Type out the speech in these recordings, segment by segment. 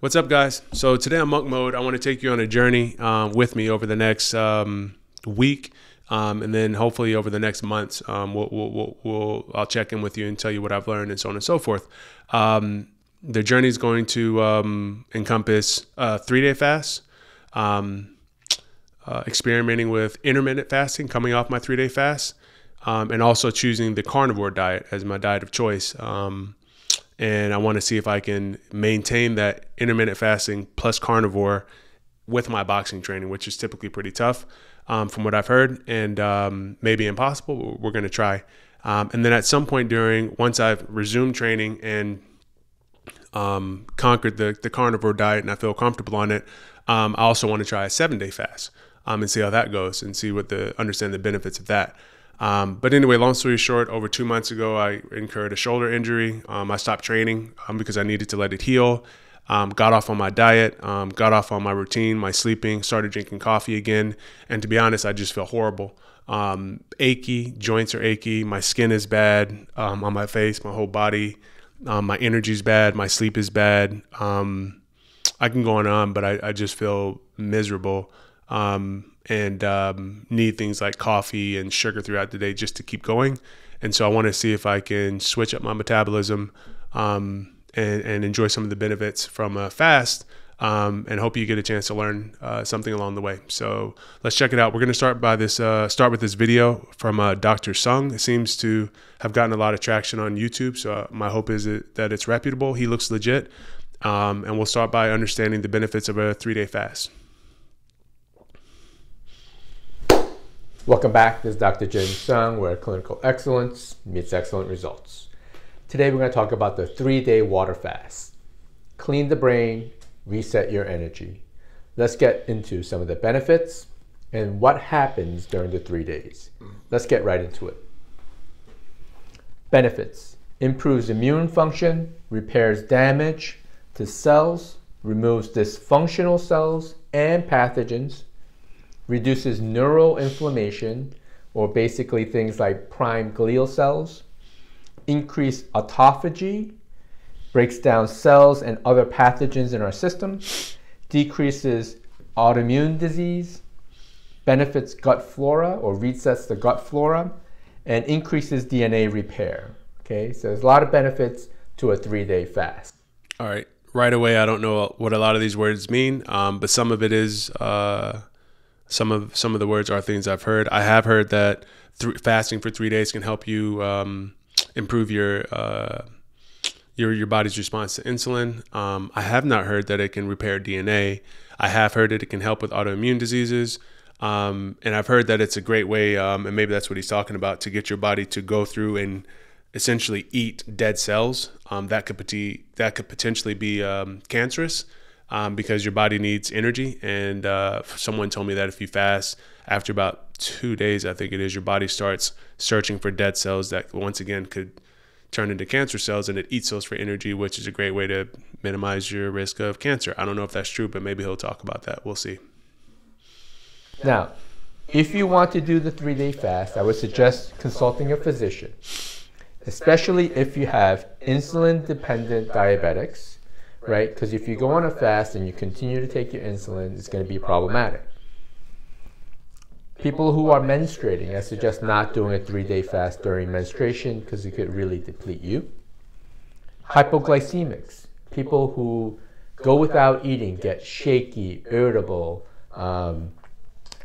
What's up, guys? So today on Monk Mode, I want to take you on a journey um, with me over the next um, week, um, and then hopefully over the next months, um, we'll, we'll, we'll, I'll check in with you and tell you what I've learned and so on and so forth. Um, the journey is going to um, encompass a three-day fast, uh, experimenting with intermittent fasting, coming off my three-day fast, and also choosing the carnivore diet as my diet of choice and I want to see if I can maintain that intermittent fasting plus carnivore with my boxing training, which is typically pretty tough um, from what I've heard, and um, maybe impossible. But We're going to try. Um, and then at some point during, once I've resumed training and um, conquered the, the carnivore diet and I feel comfortable on it, um, I also want to try a seven day fast um, and see how that goes and see what the understand the benefits of that. Um, but anyway, long story short, over two months ago, I incurred a shoulder injury. Um, I stopped training um, because I needed to let it heal. Um, got off on my diet, um, got off on my routine, my sleeping, started drinking coffee again. And to be honest, I just feel horrible. Um, achy, joints are achy, my skin is bad on my face, my whole body. my energy is bad, my sleep is bad. I can go on and on, but I, I just feel miserable. Um, and um, need things like coffee and sugar throughout the day just to keep going. And so I want to see if I can switch up my metabolism um, and, and, enjoy some of the benefits from a fast. Um, and hope you get a chance to learn uh, something along the way. So let's check it out. We're going to start by this. Uh, start with this video from uh, Dr. Sung. It seems to have gotten a lot of traction on YouTube. So uh, my hope is that it's reputable. He looks legit, um, and we'll start by understanding the benefits of a three-day fast. Welcome back. This is Dr. Jin Sung, where clinical excellence meets excellent results. Today we're going to talk about the three-day water fast. Clean the brain, reset your energy. Let's get into some of the benefits and what happens during the three days. Let's get right into it. Benefits. Improves immune function, repairs damage to cells, removes dysfunctional cells and pathogens, reduces neural inflammation, or basically things like prime glial cells, increase autophagy, breaks down cells and other pathogens in our system, decreases autoimmune disease, benefits gut flora or resets the gut flora, and increases DNA repair. Okay, so there's a lot of benefits to a three day fast. All right. Right away, I don't know what a lot of these words mean, um, but some of it is uh, some of some of the words are things I've heard. I have heard that th- fasting for three days can help you um, improve your uh, your your body's response to insulin. Um, I have not heard that it can repair DNA. I have heard that it can help with autoimmune diseases. Um, and I've heard that it's a great way, um, and maybe that's what he's talking about, to get your body to go through and essentially eat dead cells. Um, that could that could potentially be um, cancerous um, because your body needs energy. And uh, someone told me that if you fast after about two days, I think it is, your body starts searching for dead cells that once again could turn into cancer cells and it eats those for energy, which is a great way to minimize your risk of cancer. I don't know if that's true, but maybe he'll talk about that. We'll see. Now, if you want to do the three day fast, I would suggest consulting a physician, especially if you have insulin dependent diabetics right? Because if you go on a fast and you continue to take your insulin, it's going to be problematic. People who are menstruating, I suggest not doing a three day fast during menstruation because it could really deplete you. Hypoglycemics, people who go without eating, get shaky, irritable, um,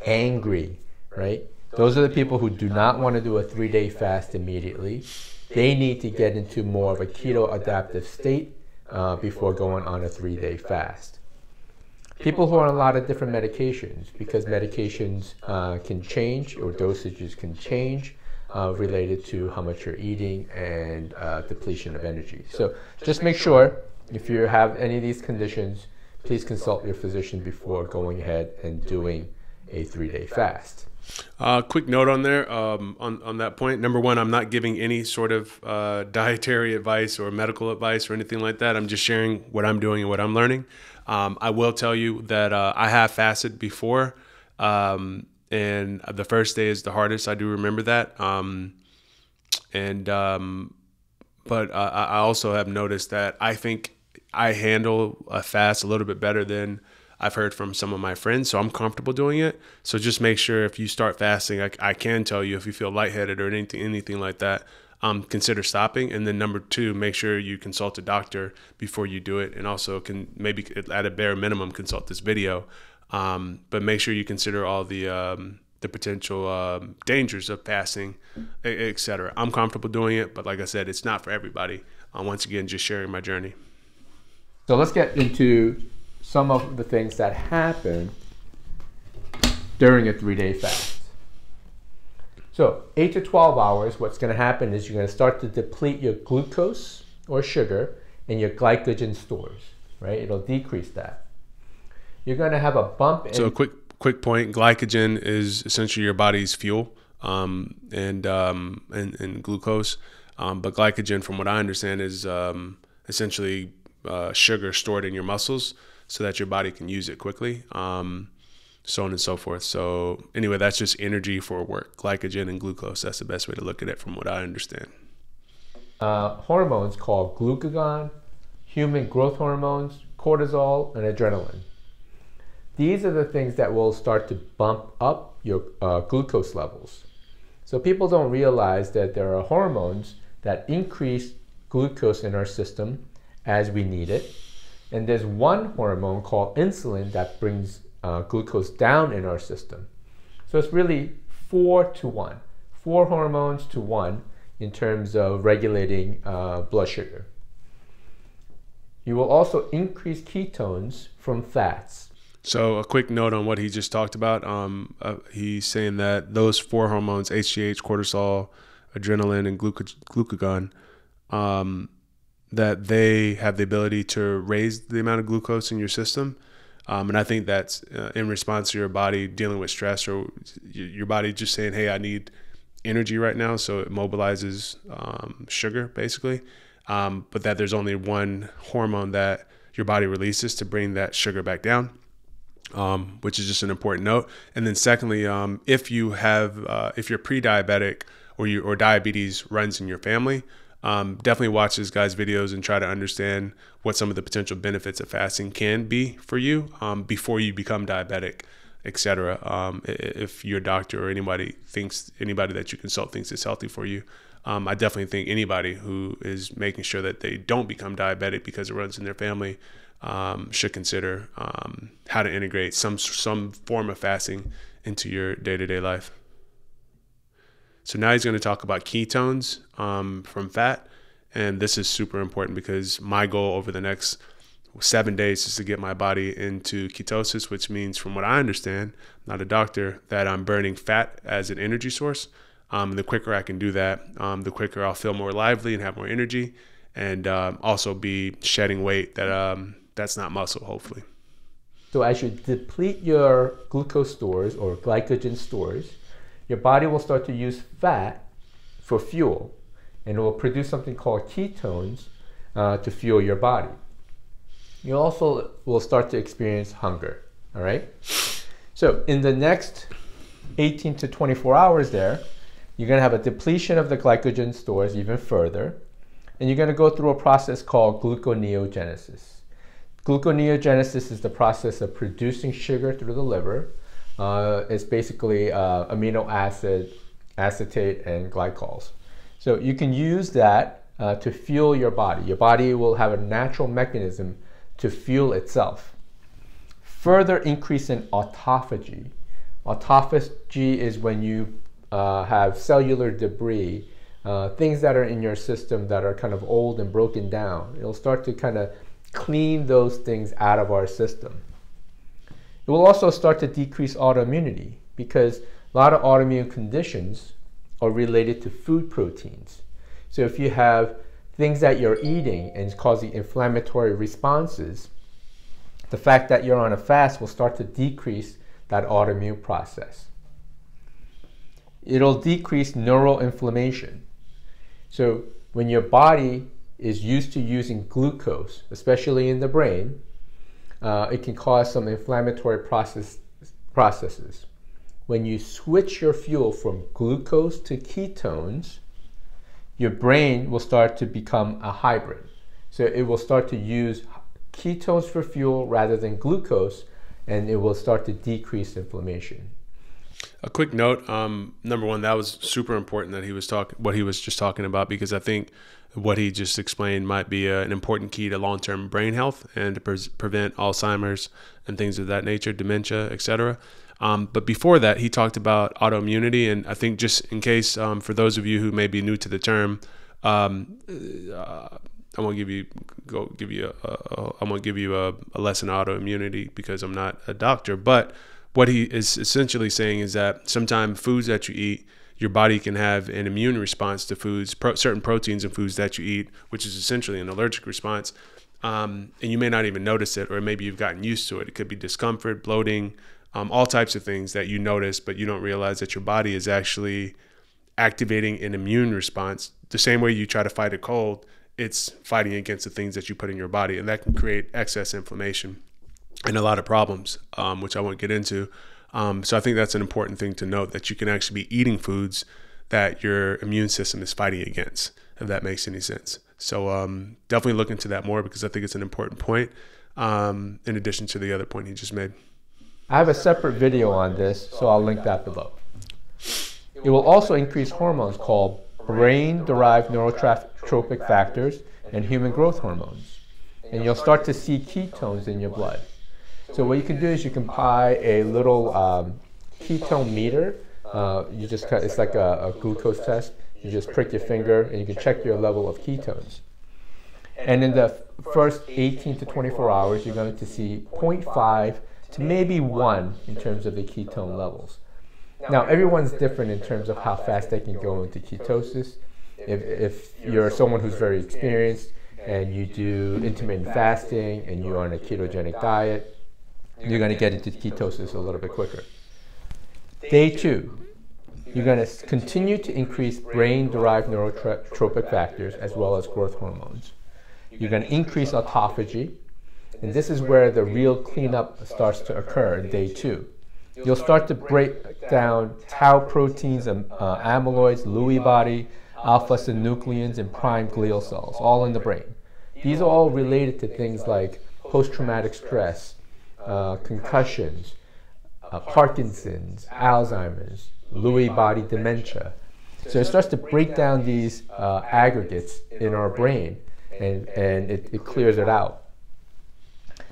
angry, right? Those are the people who do not want to do a three day fast immediately. They need to get into more of a keto adaptive state uh, before going on a three day fast. People who are on a lot of different medications, because medications uh, can change or dosages can change uh, related to how much you're eating and uh, depletion of energy. So just make sure if you have any of these conditions, please consult your physician before going ahead and doing a three day fast. Uh, quick note on there um, on on that point. Number one, I'm not giving any sort of uh, dietary advice or medical advice or anything like that. I'm just sharing what I'm doing and what I'm learning. Um, I will tell you that uh, I have fasted before, um, and the first day is the hardest. I do remember that, um, and um, but uh, I also have noticed that I think I handle a fast a little bit better than I've heard from some of my friends, so I'm comfortable doing it. So just make sure if you start fasting, I, I can tell you if you feel lightheaded or anything anything like that, um, consider stopping. And then number two, make sure you consult a doctor before you do it, and also can maybe at a bare minimum consult this video. Um, but make sure you consider all the um, the potential um, dangers of fasting, etc. I'm comfortable doing it, but like I said, it's not for everybody. Uh, once again, just sharing my journey. So let's get into some of the things that happen during a three-day fast. So, 8 to 12 hours, what's going to happen is you're going to start to deplete your glucose or sugar and your glycogen stores, right? It'll decrease that. You're going to have a bump in. So, a quick quick point glycogen is essentially your body's fuel um, and, um, and, and glucose. Um, but glycogen, from what I understand, is um, essentially uh, sugar stored in your muscles so that your body can use it quickly. Um, so on and so forth. So anyway, that's just energy for work. Glycogen and glucose. That's the best way to look at it, from what I understand. Uh, hormones called glucagon, human growth hormones, cortisol, and adrenaline. These are the things that will start to bump up your uh, glucose levels. So people don't realize that there are hormones that increase glucose in our system as we need it. And there's one hormone called insulin that brings uh, glucose down in our system. So it's really four to one, four hormones to one in terms of regulating uh, blood sugar. You will also increase ketones from fats. So a quick note on what he just talked about. Um, uh, he's saying that those four hormones, HGH, cortisol, adrenaline, and glucagon, um, that they have the ability to raise the amount of glucose in your system um, and I think that's uh, in response to your body dealing with stress or your body just saying, hey, I need energy right now. So it mobilizes um, sugar basically. Um, but that there's only one hormone that your body releases to bring that sugar back down. Um, which is just an important note. And then secondly, um, if you have, uh, if you're pre-diabetic or you or diabetes runs in your family, um, definitely watch this guy's videos and try to understand what some of the potential benefits of fasting can be for you um, before you become diabetic, etc. Um, if your doctor or anybody thinks anybody that you consult thinks it's healthy for you, um, I definitely think anybody who is making sure that they don't become diabetic because it runs in their family um, should consider um, how to integrate some some form of fasting into your day to day life. So now he's going to talk about ketones um, from fat. And this is super important because my goal over the next seven days is to get my body into ketosis, which means, from what I understand, not a doctor, that I'm burning fat as an energy source. Um, the quicker I can do that, um, the quicker I'll feel more lively and have more energy, and um, also be shedding weight that um, that's not muscle, hopefully. So as you deplete your glucose stores or glycogen stores, your body will start to use fat for fuel and it will produce something called ketones uh, to fuel your body. You also will start to experience hunger, all right? So in the next 18 to 24 hours there, you're gonna have a depletion of the glycogen stores even further, and you're gonna go through a process called gluconeogenesis. Gluconeogenesis is the process of producing sugar through the liver uh, is basically uh, amino acid, acetate, and glycerol. So you can use that uh, to fuel your body. Your body will have a natural mechanism to fuel itself. Further increase in autophagy. Autophagy is when you uh, have cellular debris, uh, things that are in your system that are kind of old and broken down. It'll start to kind of clean those things out of our system. It will also start to decrease autoimmunity because a lot of autoimmune conditions are related to food proteins. So if you have things that you're eating and causing inflammatory responses, the fact that you're on a fast will start to decrease that autoimmune process. It'll decrease neural inflammation. So when your body is used to using glucose, especially in the brain, uh, it can cause some inflammatory process, processes. When you switch your fuel from glucose to ketones, your brain will start to become a hybrid. So it will start to use ketones for fuel rather than glucose, and it will start to decrease inflammation. A quick note: um, number one, that was super important that he was talking what he was just talking about because I think what he just explained might be a, an important key to long-term brain health and to pre- prevent Alzheimer's and things of that nature, dementia, etc. Um, but before that, he talked about autoimmunity, and I think just in case um, for those of you who may be new to the term, um, uh, I'm gonna give you go give you a, a I'm gonna give you a, a lesson on autoimmunity because I'm not a doctor, but what he is essentially saying is that sometimes foods that you eat your body can have an immune response to foods, pro- certain proteins and foods that you eat, which is essentially an allergic response. Um, and you may not even notice it, or maybe you've gotten used to it. It could be discomfort, bloating, um, all types of things that you notice, but you don't realize that your body is actually activating an immune response. The same way you try to fight a cold, it's fighting against the things that you put in your body, and that can create excess inflammation and a lot of problems, um, which I won't get into. Um, so I think that's an important thing to note that you can actually be eating foods that your immune system is fighting against, if that makes any sense. So um, definitely look into that more because I think it's an important point. Um, in addition to the other point he just made. I have a separate video on this, so I'll link that below. It will also increase hormones called brain-derived neurotrophic factors and human growth hormones. And you'll start to see ketones in your blood. So what you can do is you can buy a little um, ketone meter. Uh, you just cut, it's like a, a, glucose test. You just prick your finger and you can check your level of ketones. And in the first 18 to 24 hours, you're going to see 0.5 to maybe 1 in terms of the ketone levels. Now, everyone's different in terms of how fast they can go into ketosis. If, if you're someone who's very experienced and you do intermittent fasting and you're on a ketogenic diet, you're going to get into ketosis a little bit quicker. Day two, you're going to continue to increase brain derived neurotrophic factors as well as growth hormones. You're going to increase autophagy, and this is where the real cleanup starts to occur in day two. You'll start to break down tau proteins and uh, amyloids, Lewy body, alpha synucleins, and prime glial cells, all in the brain. These are all related to things like post traumatic stress, uh, concussions, uh, Parkinson's, Alzheimer's, Lewy body dementia. So it starts to break down these uh, aggregates in our brain and, and it, it clears it out.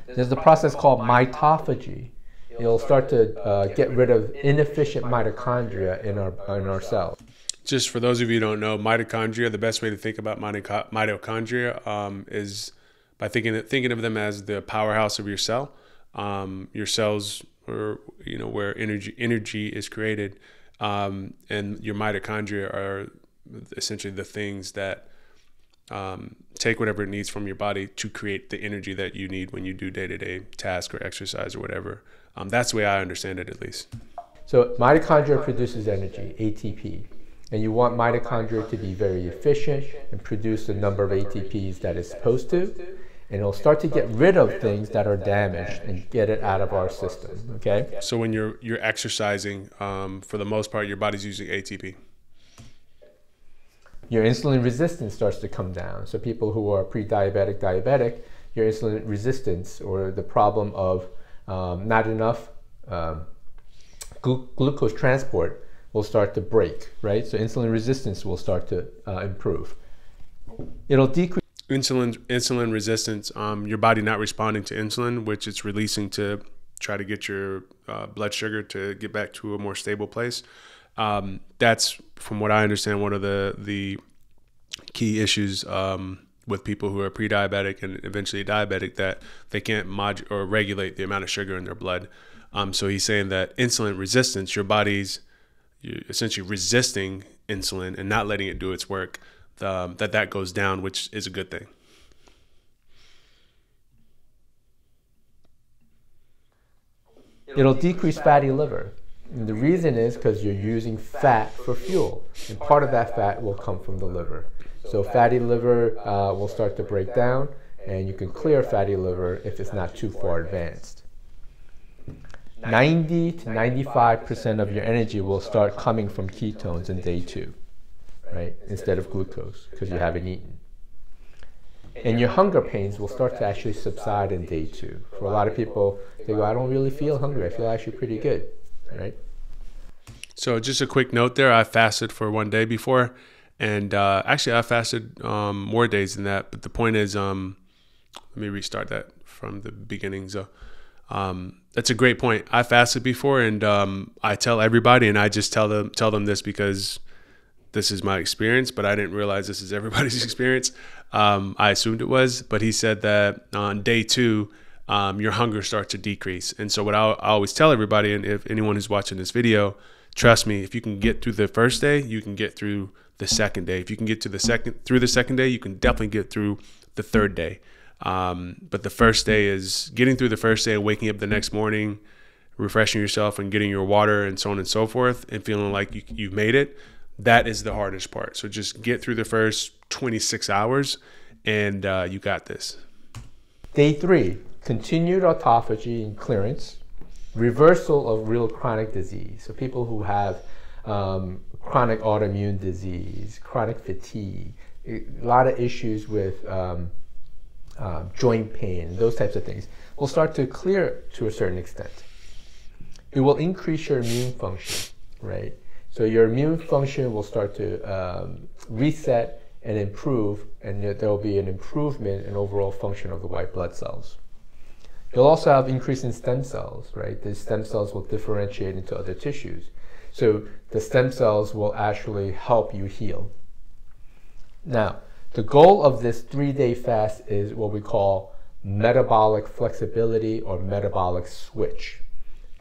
There's a process called mitophagy. It'll start to uh, get rid of inefficient mitochondria in our, in our cells. Just for those of you who don't know, mitochondria, the best way to think about mitochondria um, is by thinking, thinking of them as the powerhouse of your cell um, your cells or you know where energy energy is created. Um, and your mitochondria are essentially the things that um, take whatever it needs from your body to create the energy that you need when you do day-to-day task or exercise or whatever. Um, that's the way i understand it at least. So mitochondria produces energy atp and you want mitochondria to be very efficient and produce the number of atps that it's supposed to and it'll start to get rid of things that are damaged and get it out of our system. Okay. So when you're you're exercising, um, for the most part, your body's using ATP. Your insulin resistance starts to come down. So people who are pre-diabetic, diabetic, your insulin resistance or the problem of um, not enough um, glu- glucose transport will start to break, right? So insulin resistance will start to uh, improve. It'll decrease insulin insulin resistance, um, your body not responding to insulin, which it's releasing to try to get your uh, blood sugar to get back to a more stable place. Um, that's, from what I understand, one of the the key issues um, with people who are pre-diabetic and eventually diabetic that they can't mod or regulate the amount of sugar in their blood. Um, so he's saying that insulin resistance, your body's essentially resisting insulin and not letting it do its work um, that that goes down, which is a good thing. It'll decrease fatty liver. And the reason is because you're using fat for fuel, and part of that fat will come from the liver. So fatty liver uh, will start to break down, and you can clear fatty liver if it's not too far advanced. 90 to 95% of your energy will start coming from ketones in day two right? Instead of glucose because you haven't eaten. and your hunger pains will start to actually subside in day two. For a lot of people, they go, I don't really feel hungry. I feel actually pretty good, right? So just a quick note there. I fasted for one day before, and uh, actually I fasted um, more days than that. But the point is, um, let me restart that from the beginning. So um, that's a great point. I fasted before, and um, I tell everybody, and I just tell them tell them this because this is my experience, but I didn't realize this is everybody's experience. Um, I assumed it was, but he said that on day two, um, your hunger starts to decrease. And so, what I, I always tell everybody, and if anyone who's watching this video, trust me, if you can get through the first day, you can get through the second day. If you can get to the second through the second day, you can definitely get through the third day. Um, but the first day is getting through the first day, and waking up the next morning, refreshing yourself, and getting your water and so on and so forth, and feeling like you, you've made it. That is the hardest part. So just get through the first 26 hours, and uh, you got this. Day three, continued autophagy and clearance, reversal of real chronic disease. So people who have um, chronic autoimmune disease, chronic fatigue, a lot of issues with um, uh, joint pain, those types of things, will start to clear to a certain extent. It will increase your immune function, right? So your immune function will start to um, reset and improve, and there will be an improvement in overall function of the white blood cells. You'll also have increase in stem cells, right? The stem cells will differentiate into other tissues. So the stem cells will actually help you heal. Now, the goal of this three-day fast is what we call metabolic flexibility or metabolic switch.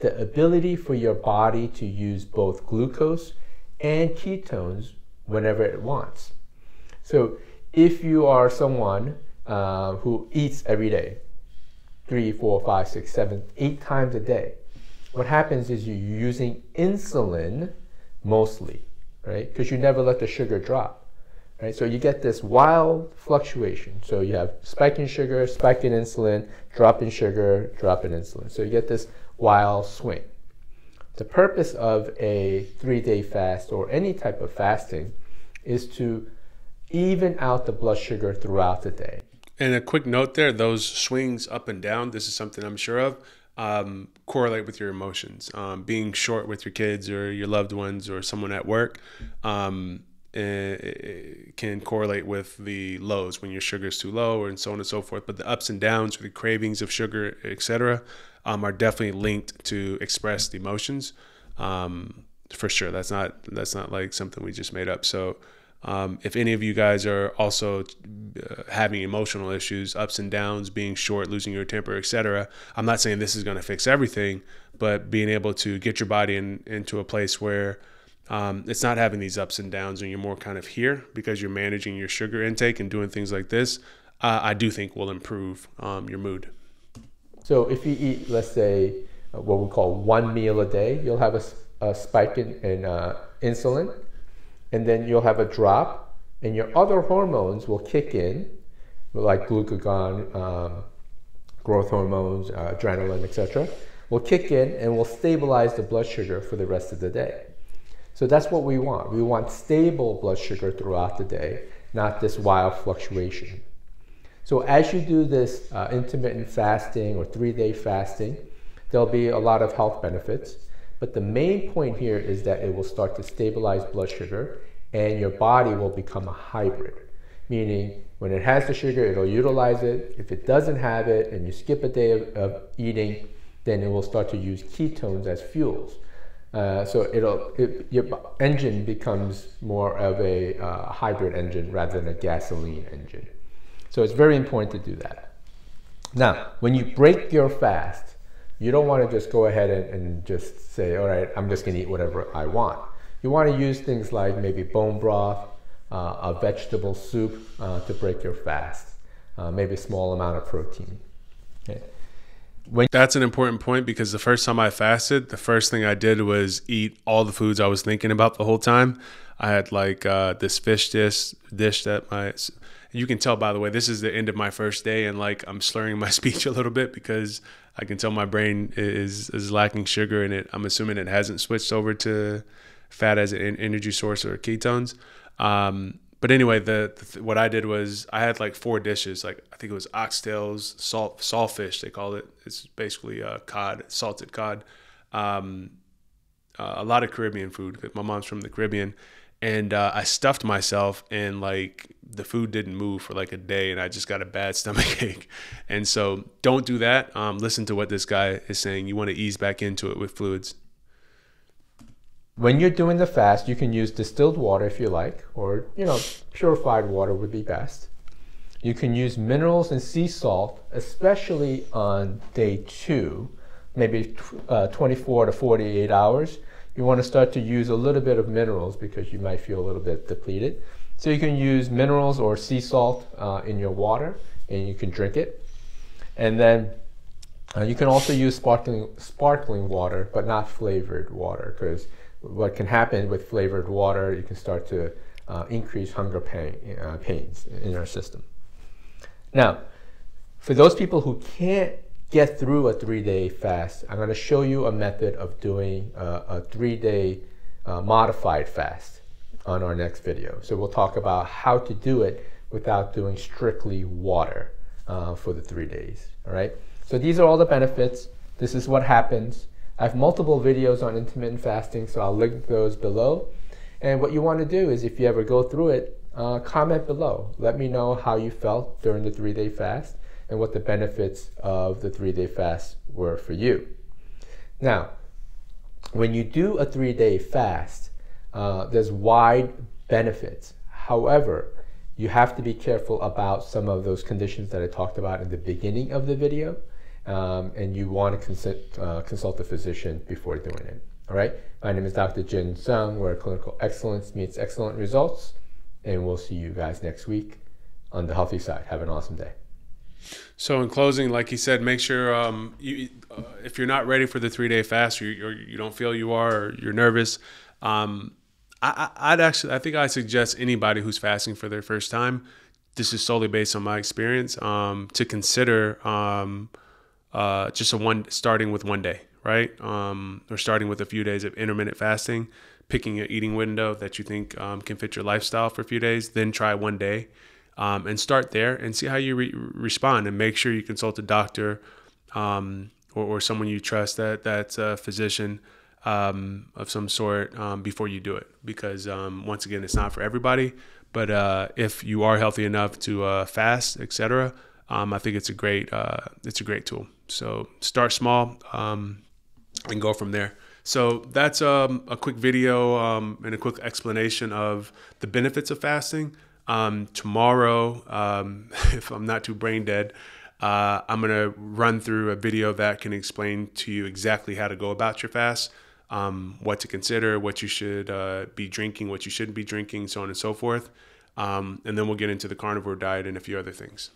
The ability for your body to use both glucose and ketones whenever it wants. So if you are someone uh, who eats every day, three, four, five, six, seven, eight times a day, what happens is you're using insulin mostly, right? Because you never let the sugar drop, right? So you get this wild fluctuation. So you have spike in sugar, spike in insulin, drop in sugar, drop in insulin. So you get this wild swing. The purpose of a three-day fast or any type of fasting is to even out the blood sugar throughout the day. And a quick note there: those swings up and down. This is something I'm sure of um, correlate with your emotions. Um, being short with your kids or your loved ones or someone at work um, can correlate with the lows when your sugar is too low and so on and so forth. But the ups and downs the cravings of sugar, etc., um, are definitely linked to expressed emotions. Um, for sure, that's not that's not like something we just made up. So um, if any of you guys are also uh, having emotional issues, ups and downs, being short, losing your temper, etc., I'm not saying this is going to fix everything, but being able to get your body in, into a place where um, it's not having these ups and downs and you're more kind of here because you're managing your sugar intake and doing things like this, uh, I do think will improve um, your mood. So if you eat, let's say, uh, what we call one meal a day, you'll have a, a spike in, in uh, insulin and then you'll have a drop, and your other hormones will kick in, like glucagon, um, growth hormones, uh, adrenaline, etc., will kick in and will stabilize the blood sugar for the rest of the day. So that's what we want. We want stable blood sugar throughout the day, not this wild fluctuation. So as you do this uh, intermittent fasting or three-day fasting, there'll be a lot of health benefits. But the main point here is that it will start to stabilize blood sugar and your body will become a hybrid. Meaning, when it has the sugar, it'll utilize it. If it doesn't have it and you skip a day of, of eating, then it will start to use ketones as fuels. Uh, so it'll it, your engine becomes more of a uh, hybrid engine rather than a gasoline engine. So it's very important to do that. Now, when you break your fast, you don't want to just go ahead and, and just say, all right, I'm just going to eat whatever I want. You want to use things like maybe bone broth, uh, a vegetable soup uh, to break your fast, uh, maybe a small amount of protein. Okay. When That's an important point because the first time I fasted, the first thing I did was eat all the foods I was thinking about the whole time. I had like uh, this fish dish dish that my you can tell by the way this is the end of my first day and like I'm slurring my speech a little bit because I can tell my brain is is lacking sugar in it. I'm assuming it hasn't switched over to fat as an energy source or ketones. Um, but anyway, the, the, what I did was I had like four dishes. Like I think it was oxtails, salt saltfish they call it. It's basically uh, cod, salted cod. Um, uh, a lot of Caribbean food my mom's from the Caribbean, and uh, I stuffed myself and like the food didn't move for like a day, and I just got a bad stomach ache. And so don't do that. Um, listen to what this guy is saying. You want to ease back into it with fluids. When you're doing the fast, you can use distilled water if you like, or you know, purified water would be best. You can use minerals and sea salt, especially on day two, maybe uh, 24 to 48 hours. You want to start to use a little bit of minerals because you might feel a little bit depleted. So you can use minerals or sea salt uh, in your water, and you can drink it. And then uh, you can also use sparkling sparkling water, but not flavored water, because what can happen with flavored water, you can start to uh, increase hunger pain, uh, pains in your system. Now, for those people who can't get through a three-day fast, I'm going to show you a method of doing a, a three-day uh, modified fast on our next video. So we'll talk about how to do it without doing strictly water uh, for the three days. All right. So these are all the benefits. This is what happens I have multiple videos on intermittent fasting, so I'll link those below. And what you want to do is if you ever go through it, uh, comment below. Let me know how you felt during the three day fast and what the benefits of the three day fast were for you. Now, when you do a three day fast, uh, there's wide benefits. However, you have to be careful about some of those conditions that I talked about in the beginning of the video um, and you want to consult, uh, consult a physician before doing it. All right. My name is Dr. Jin Sung, where clinical excellence meets excellent results, and we'll see you guys next week on the healthy side. Have an awesome day. So, in closing, like he said, make sure um, you, uh, if you're not ready for the three day fast, or you, or you don't feel you are, or you're nervous, um, I, I'd actually, I think I suggest anybody who's fasting for their first time. This is solely based on my experience um, to consider um, uh, just a one starting with one day, right? Um, or starting with a few days of intermittent fasting, picking an eating window that you think um, can fit your lifestyle for a few days, then try one day, um, and start there and see how you re- respond, and make sure you consult a doctor um, or, or, someone you trust that that's a physician. Um, of some sort um, before you do it, because once again, it's not for everybody. But uh, if you are healthy enough to uh, fast, etc., I think it's a great uh, it's a great tool. So start small um, and go from there. So that's um, a quick video um, and a quick explanation of the benefits of fasting. Um, tomorrow, um, if I'm not too brain dead, uh, I'm going to run through a video that can explain to you exactly how to go about your fast, um, what to consider, what you should uh, be drinking, what you shouldn't be drinking, so on and so forth. and then we'll get into the carnivore diet and a few other things.